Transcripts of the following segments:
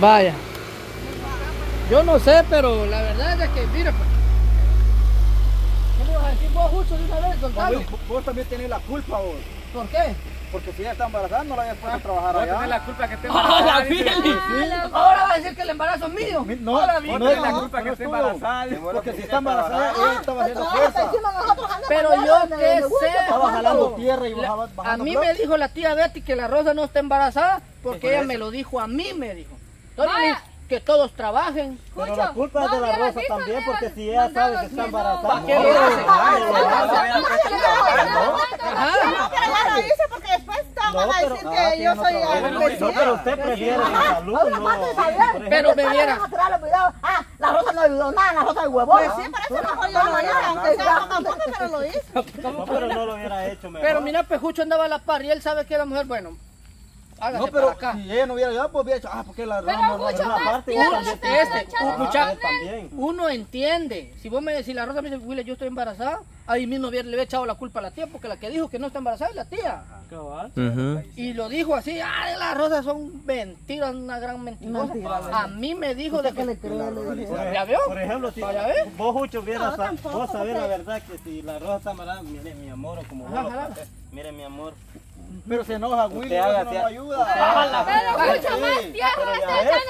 Vaya. Yo no sé, pero la verdad es que, mira, pues. ¿Qué le vas a decir vos, Justo, de una vez, don Carlos? Vos, vos también tenés la culpa vos. ¿Por qué? Porque si ella está embarazada no la habías puesto a trabajar Vos allá. tenés la culpa que esté ¡Ah, embarazada. la. Fili! Ahora va a decir que el embarazo es mío. No, Ahora no, tenés la no, culpa que esté embarazada. Porque si está embarazada, ella estaba haciendo Trabaja fuerza. Pero yo qué sé. Estaba jalando Justo. tierra y La- bajaba, A bajando mí me dijo la tía Betty que la Rosa no está embarazada porque ella me lo dijo a mí, me dijo. Entonces, Vaya. que todos trabajen. Pero la culpa es de la Rosa también, porque si ella sabe que está embarazada. ¿Para qué lo hace? No, porque después No, van a decir ah, que yo no soy No, no, pero usted prefiere su salud, no. Pero me viera. Ah, la rosa no ayudó nada, la rosa es huevón. Pues sí, para eso mejor yo lo hice, aunque sea pero lo hice. No, pero no lo hubiera hecho mejor. Pero mira, Pejucho andaba a la par y él sabe que era mujer. Bueno, hágase No, pero para acá. si ella no hubiera ayudado, pues hubiera dicho, ah, porque la Rosa no mucho una parte que este, escucha. Uno entiende. Si vos me decís, la Rosa me dice, Willy, yo estoy embarazada, ahí mismo hubiera- le había echado la culpa a la tía, porque la que dijo que no está embarazada es la tía. Y lo dijo así, ay, las rosas son mentiras, una gran mentirosa. A mí me dijo de que... Por ¿Ya vio? Por ejemplo, si vos, Jucho, tampoco, vos sabés la porque- verdad que si la rosa está embarazada, mire mi amor, o como vos mire mi amor. Pero se enoja Willy, haga, no lo ayuda. Pero mucho más Sí, Pero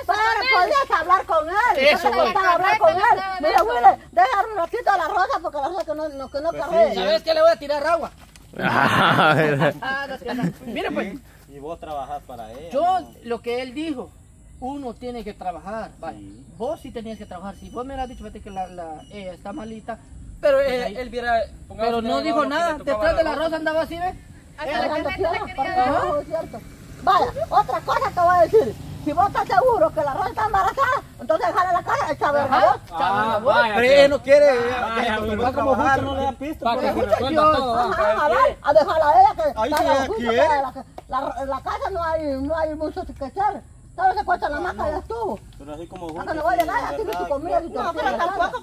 su podías hablar con él. Eso, güey. hablar con él. Mira, no Willy, dejar un ratito a la rosa porque la rosa que no, no, que no carree. ¿Sabes qué le voy a tirar agua? Ah. Ah, no, no, no. Mire pues, Y vos trabajás para ella. yo ¿no? lo que él dijo, uno tiene que trabajar. Vale. Vos sí tenías que trabajar. Si vos me hubieras dicho, vete que la, la, ella está malita, Pero él, él viera. pero no dijo nada, detrás de la rosa andaba así, ¿ves? Hasta la le quería dar. Vaya, otra cosa te voy a decir. Si vos estás seguro que la rosa está embarazada, entonces déjala la cara, echa verga vos. Ah, Pero vaya, ella no quiere. Vaya, pero como trabajar. no le da pista. Para que se resuelva todo. Ajá, a ver, a dejarla a ella que Ahí sí quiere. que la, la, la casa no hay, no hay mucho que hacer. Solo se cuesta la maca y ya estuvo. Pero así como Jucho. Acá no vaya sí, nada, de tiene verdad, su comida No, pero tampoco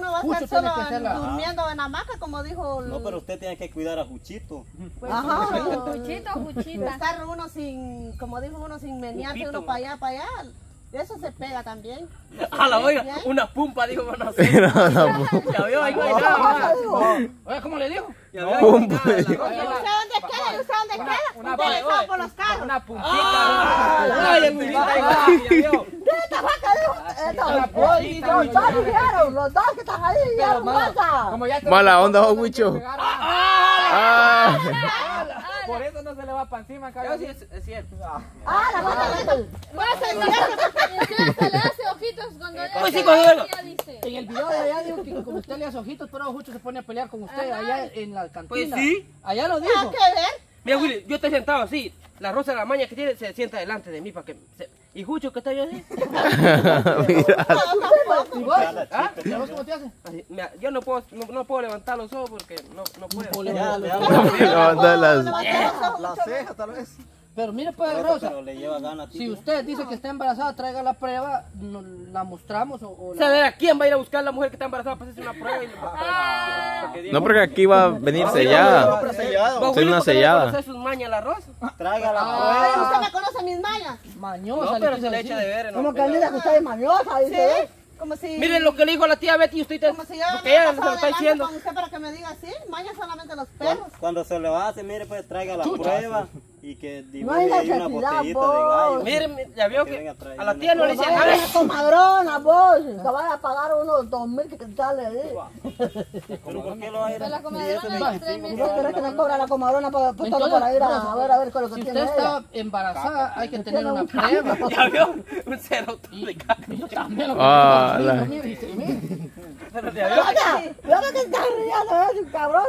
uno va a estar solo la- durmiendo en hamaca, como dijo el- No, pero usted tiene que cuidar a Juchito. Ajá. Juchito, Juchita. estar uno sin, como dijo uno, sin menearse uno para allá, para allá, eso se pega también. A la oiga, Bien. una pumpa, dijo. No, no, Ya vio, ahí no hay nada. va. Oye, ¿cómo le dijo? Ya vio. La ¿Y rosa- usted dónde queda? ¿Y usted dónde queda? una- Interesado por los carros. Una puntita. Ay, el los dos dijeron, los dos que están ahí dijeron mala- onda, oh, Huicho. Ah, Por eso no se le va para encima, cabrón. Sí, es, cierto. Ah, la. Incluso le hace ojitos cuando Pues sí, ella dice. En el video de allá dijo que como usted le hace ojitos, pero Jucho se pone a pelear con usted allá en la cantina. Pues sí. Allá lo dijo. Que. Mira, Willy, yo estoy sentado así. La rosa de la maña que tiene se sienta delante de mí para que. Se... ¿Y Jucho qué está yo así? mira. ¿Y vos? ¿Ah? ¿Y vos cómo te haces? Mira, yo no puedo, no, no puedo levantar los ojos porque no, no puedo. Ya, ya, Levanta las- La ceja, tal vez. Pero mire pues, Rosa, Pero le lleva gana a ti. si ¿no? usted dice que está embarazada, traiga la prueba, no- la mostramos o, o la... ¿Saber a quién va a ir a buscar a la mujer que está embarazada para hacerse una prueba? Y le- diga- No, porque aquí va a venir sellada. Soy una ¿por qué no sellada. conoces sus mañas la rosa? Traiga la Ay, prueba. usted me conoce mis mañas. Mañosa, No, pero se le echa de ver. Como ¿no? que diga que usted es mañosa, dice. Como si, Miren lo que le dijo la tía Betty y usted está... como si yo me ella se lo está adelante diciendo. con usted para que me diga así, maña solamente los Cuando, perros. cuando se le hacer, mire, pues traiga la Chucha. prueba y que No hay dibuje ahí una necesidad, botellita vos. de gallo. Miren, ya vio Que a la tía no le dice vaya nada. a la comadrona, vos, que vaya a pagar unos dos mil que sale ahí. Pero ¿por qué lo va a ir De la a comadrona billetes de de tres 25 meses. ¿Vos querés que me cobra la comadrona para, para ir a, ver a ver es lo que Si tiene usted ella? está embarazada, hay que tener una un prueba. Ya vio un cero de caca. Yo también lo Ah, la-. Pero que está riendo, ¿eh? cabrón.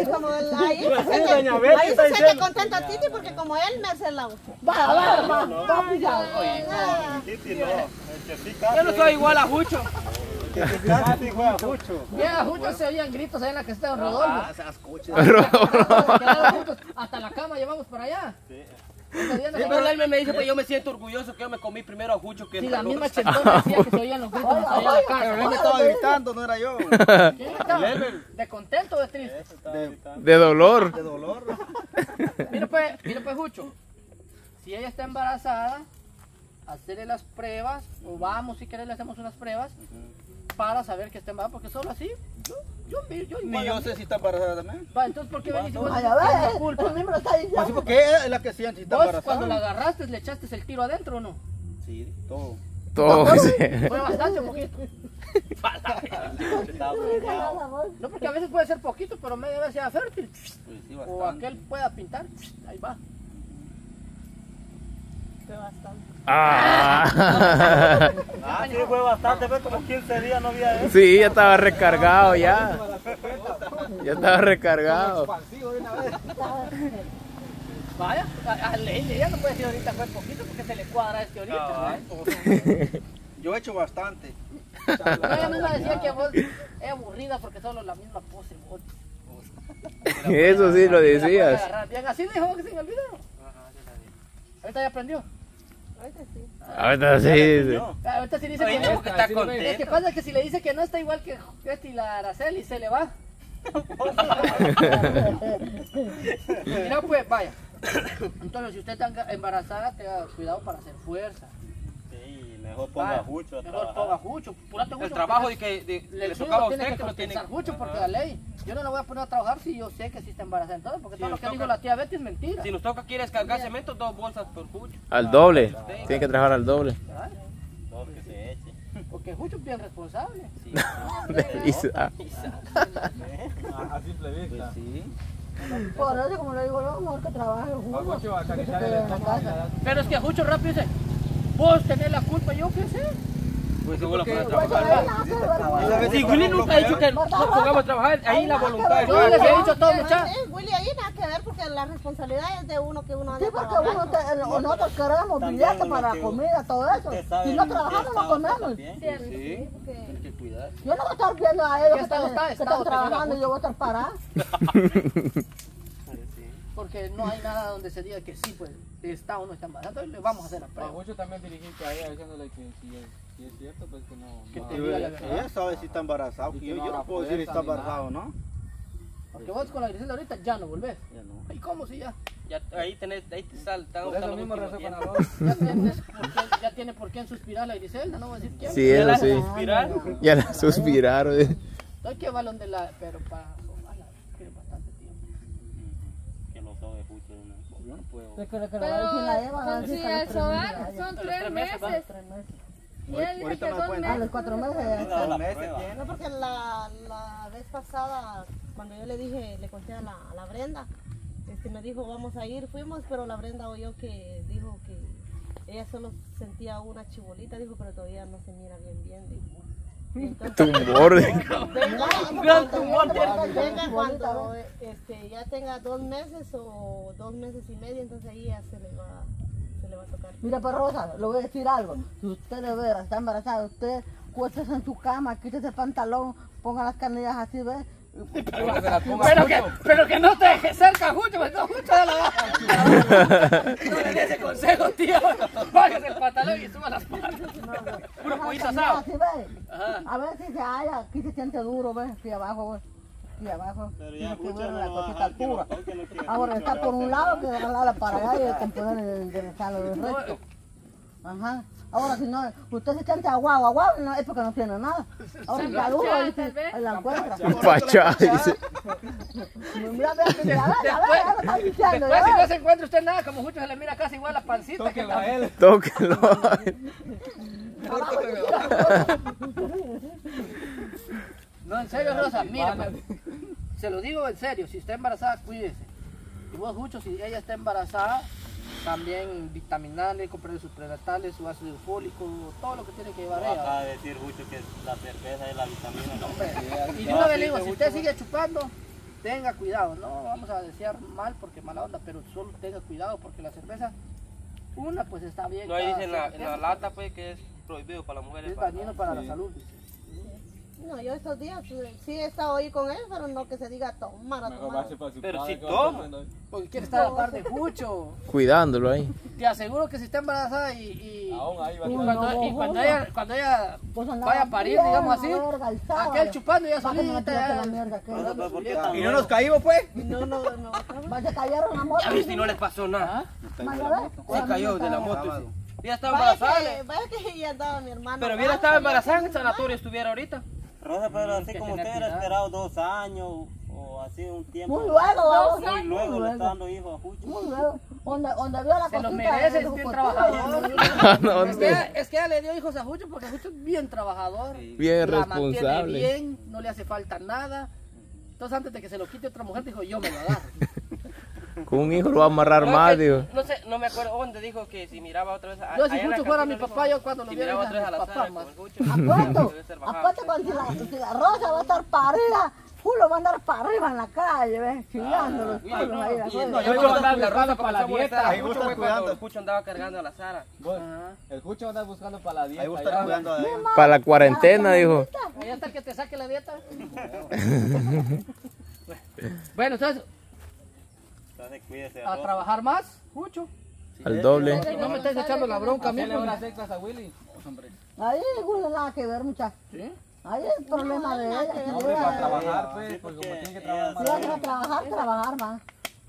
Y como el, ahí se siente, se contento a Titi porque como él me hace la... Va, va, va, va, pillado. Titi, no. El que sí casi. Yo no soy igual a Jucho. Ya, juntos se oían gritos ahí en la que está Rodolfo. Rodolfo. Quedaron juntos. Hasta la cama llevamos para allá. Día nos Sí, pero él me dice, pues yo me siento orgulloso que yo me comí primero a Jucho que a la la misma chentona decía que se oían los gritos en la Pero él casa. me estaba gritando, no era yo. ¿Quién estaba? ¿De contento o de triste? De, De dolor. de dolor. Mira pues, mira pues, Jucho. Si ella está embarazada, hacerle las pruebas, o vamos si querés le hacemos unas pruebas, para saber que está embarazada, porque solo así, yo, yo, yo Ni igual yo sé si está embarazada también. Va, entonces, ¿por qué venís vos mi culpa? el está Pues diciendo. porque ella es la que siente si está Vos, embarazada. cuando la agarraste, le echaste el tiro adentro o no? Sí, todo. Todo. sí. Fue bastante poquito. No, porque a veces puede ser poquito, pero media vez sea fértil. Pues sí, O aquel pueda pintar, ahí va. Fue bastante. Ah. Ah, sí, fue bastante, fue como 15 días no había eso. Sí, ya estaba recargado ya. Ya estaba recargado. Vaya, a, Leile ya no puede decir ahorita fue poquito porque se le cuadra a este ahorita. ¿eh? Yo he hecho bastante. Ella misma decía que vos es aburrida porque solo la misma pose vos. Eso sí lo decías. Bien, así dijo que se el video. Ahorita ya aprendió. Ahorita sí. Ahorita sí. sí. Ah, Ahorita sí dice Ay, que no, que está Es que contento. pasa que si le dice que no está igual que este y la Araceli se le va. Mira pues, vaya. Entonces, si usted está embarazada, tenga cuidado para hacer fuerza. Sí, mejor ponga Vaya, mucho a Mejor ponga trabajar. jucho. Púrate mucho. El trabajo de porque que de- le, le tocaba a usted que que lo tiene mucho porque la ley. Yo no la voy a poner a trabajar si yo sé que sí está embarazada. Entonces, porque Sí, todo lo que toca. dijo la tía Betty es mentira. Si nos toca aquí descargar cemento, dos bolsas por cucho. Al doble. Tiene que trabajar al doble. Todo que se eche. Porque Jucho es bien responsable. Y se- ah. A simple vista. Pues sí. Por eso, como le digo yo, mejor que trabaje casa. Pero es que Jucho rápido dice, vos tenés la culpa, yo qué sé. Pues Pues. Si Willy nunca ha dicho que nos pongamos a trabajar, ahí la voluntad. Yo les he dicho a todos muchachos. Willy, ahí nada que ver porque la responsabilidad es de uno que uno Sí, porque uno te- nosotros queremos billetes para comida, todo eso. Si no trabajamos, no comemos. Sí. Hay que cuidar. Yo no voy a estar viendo a ellos ¿Qué que están, trabajando y yo voy a estar parada. Porque no hay nada donde se diga que sí, pues está o no está embarazada. Entonces le vamos a hacer la prueba. mucho también dirigiste a ella diciéndole que si es, si es cierto, pues que no. Que te diga la Ella sabe si está embarazada. Que Yo, no yo no puedo decir si está embarazada o no. Porque vos con la Griselda ahorita ya no volvés. Ya no. ¿Y cómo si ya? Ya, ahí, tenés, ahí te saltan. Por eso mismo rezó con Ya arroz. Ya, tienes por qué- ya tiene por quién suspirar la Griselda, no voy a decir quién. Sí, eso la sí. suspirar. Ya la suspiraron. Hay que balón de la. Pero para. Que es bastante tiempo. Que los de una. Yo no puedo. Que, que, que le va a decir la Eva, va a Pero decir si que a los el tres meses sobar son Pero tres meses. Y él dice que dos pueden. A los meses. cuatro meses. Tres meses meses tiene. No, porque la, la vez pasada, cuando yo le dije, le conté a la, a la Brenda, este, me dijo, vamos a ir, fuimos, pero la Brenda oyó que dijo que ella solo sentía una chibolita, dijo, pero todavía no se mira bien, bien, dijo. Entonces, Tumor. venga, gran cuando- tumor, venga, cuando este, ya tenga dos meses o dos meses y medio, entonces ahí ya se le va, le va a tocar. Mira, pues Rosa, le voy a decir algo. Si usted de veras está embarazada, usted cuéstese en su cama, quítese el pantalón, ponga las canillas así, ¿ves? Pero que, pero que no te dejes cerca, Jucho, porque Jucho ya la va. No le des ese consejo, tío. Bájese el pantalón y suba las patas. Puro pollito asado. A ver si se halla, aquí se siente duro, ¿ves? Aquí abajo, ¿ves? Aquí abajo. Pero ya Tiene que mucho no la a cosita altura. Ahora está por a un lado que jalarla para allá y el enderezarlo del resto. Ajá. Ahora si no, usted se siente aguado, aguado, no, es porque no tiene nada. Ahora está duro, ahí, ahí la encuentra. Pachá, dice. Mira, mira, mira, ya ves, ya ves, ya me están diciendo, Después, si no se encuentra usted nada, como Jucho se le mira casi igual la pancita. que Tóquelo a él. Tóquelo. No, en serio, Rosa, mira, pues, se lo digo en serio, si está embarazada, cuídese. Y vos, Jucho, si ella está embarazada, también vitaminarle, comprarle sus prenatales, su ácido fólico, todo lo que tiene que llevar ella. Acaba de decir mucho que la cerveza es la vitamina. ¿no? Hombre, Y de una vez le digo, si usted sigue chupando, tenga cuidado, no vamos a desear mal porque mala onda, pero solo tenga cuidado porque la cerveza, una pues está bien. No, ahí dice en la, en lata, pues, que es prohibido para las mujeres. Es para- dañino para la salud, dice. No, yo estos días sí he estado ahí con él, pero no que se diga tomar, a tomar. Pero si toma. Porque quiere estar a la par de Jucho. Cuidándolo ahí. Te aseguro que si está embarazada y, y, Aún ahí va a y estar. cuando, y cuando ella, cuando ella Pues vaya a parir, digamos así, aquel chupando ya solita, Pero, pues, ¿por qué tan Y no nos caímos, pues. No, no, no. Se cayeron la moto. Ya ves si no les pasó nada. Ve. Se cayó de la moto. Ya estaba embarazada. vaya que ya andaba mi hermano. Pero hubiera estado embarazada en el sanatorio estuviera ahorita. Rosa, pero así como usted hubiera esperado dos años o así un tiempo. Muy luego, vamos. Muy luego le está dando hijo a Jucho. Muy luego. Donde, donde vio la Se lo merece, es bien trabajador. No, Es que, ella- es que ella le dio hijos a Jucho porque Jucho es bien trabajador. Bien La mantiene responsable. bien, no le hace falta nada. Entonces antes de que se lo quite otra mujer dijo yo me lo voy a dar. Con un hijo lo va a amarrar más, digo. No sé, no me acuerdo dónde dijo que si miraba otra vez a Yo si Jucho fuera mi papá, yo cuando lo si viera miraba otra vez a la papá más. el Apuesto, apuesto cuando si la, si la rosa va a estar para arriba, Julio va a andar para arriba en la calle, ¿ves? Chingando los palos ahí. no, yo voy a andar la Rosa para la dieta. Ahí cuando cuidando. Jucho andaba cargando a la Sara. El Jucho anda buscando para la dieta. Ahí ya. cuidando. Para la cuarentena, dijo. Ahí hasta que te saque la dieta. bueno, entonces, Entonces cuídese. a trabajar más, Jucho. Al doble. No me estés echando la bronca a mí. Hacerle pues. horas extras a Willy. Ahí ninguno nada que ver, muchachos. ¿Sí? Ahí es el problema de ella. No, hombre, para trabajar, pues, porque como tiene que trabajar más. vas a trabajar, trabajar más.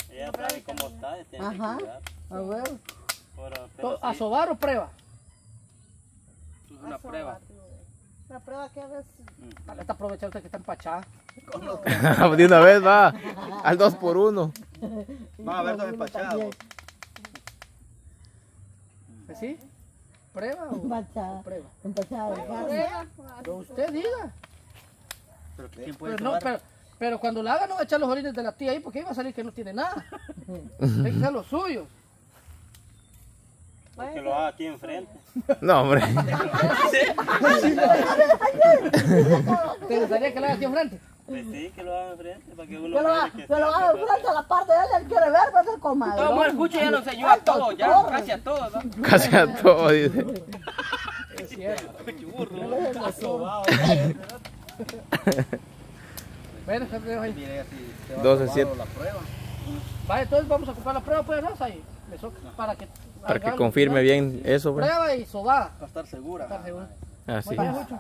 Ella sabe cómo está, tiene que Ajá. cuidar. A ver. Pero, pero To- ¿A sobar o prueba? Una prueba. La prueba que a veces. Vale, Está aprovechando usted que está empachada. De una vez va. Al dos por uno. Van a ver dos empachados. ¿Que ¿Sí? ¿Prueba o Empachada. prueba? Carne. Prueba. Lo usted diga. Pero ¿quién puede Pero, no, pero, pero cuando la haga no va a echar los orines de la tía ahí porque ahí va a salir que no tiene nada. Hay que ser los suyos. que lo haga aquí enfrente. No, hombre. ¿Te gustaría que la haga aquí enfrente? Pues sí, que lo haga enfrente para que uno Que lo vea haga, que que lo está haga enfrente a la parte de él, él quiere ver, pues el comadre. Todo el Jucho ya lo enseñó a todos, ya casi a todos. ¿no? Casi a todo, dice. Es cierto. Bueno, dejo ahí. Mire, si te va Doce, aprobado siete. la prueba. Vale, entonces vamos a ocupar la prueba, pues, Rosa, ahí. Para que, Para que confirme bien eso, pues. Prueba y sobada. Para estar segura. Estar seguro. Así. Jucho.